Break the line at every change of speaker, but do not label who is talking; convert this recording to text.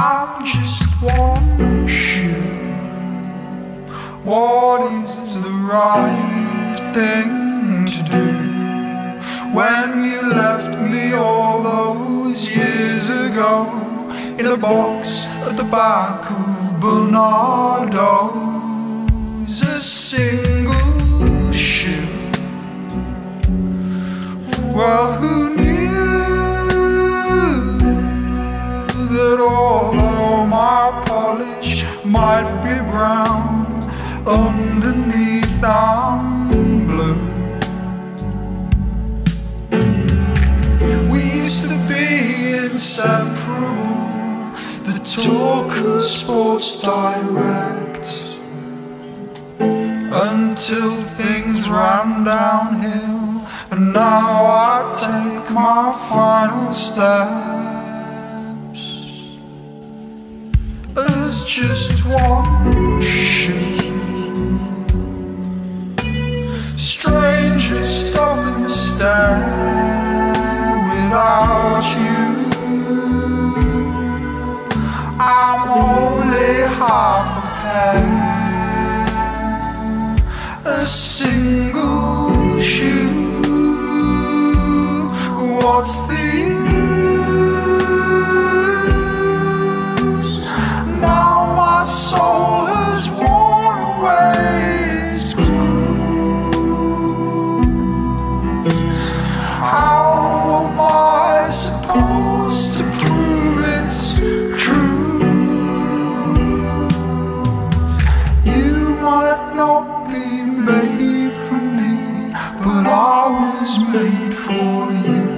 I'm just one. What is the right thing to do? When you left me all those years ago in a box at the back of Barnardo's, might be brown, underneath I'm blue? We used to be inseparable, the talk of Sports Direct, until things ran downhill. And now I take my final steps just one shoe. Strangers stop and stare without you. I'm only half a pair, a single. not be made for me, but I was made for you.